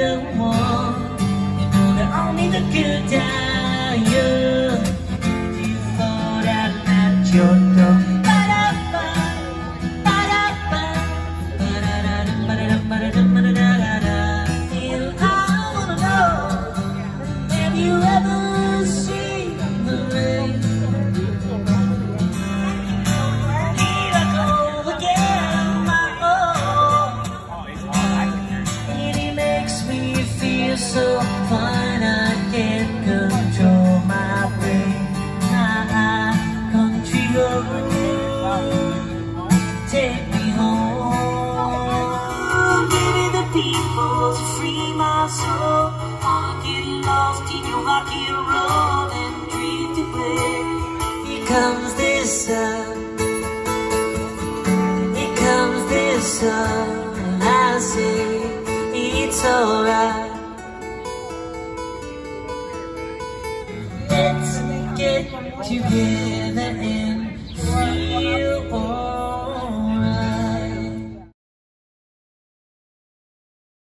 the one You know that only the good die. You thought I your ever so fine I can't control my brain. Ah, country road, take me home. Baby, the people to free my soul. Wanna get lost in your rocky road and drift away. Here comes this sun. Here comes this sun. I say it's alright. Let's get together